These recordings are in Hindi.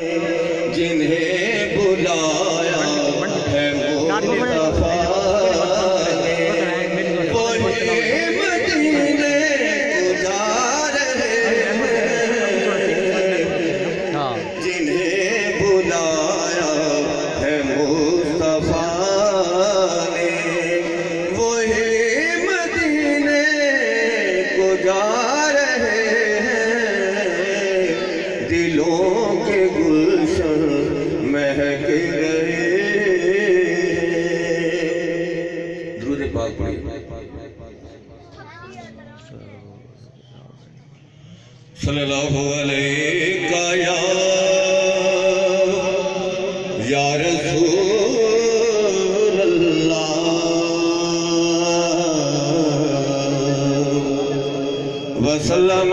जिन्हें बुलाया है मुस्तफ़ा जिन्हें के गुलशन महक रहे। द्रुद पाक सल्लल्लाहु अलैका या या रसूल अल्लाह वसल्लम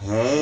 Ah.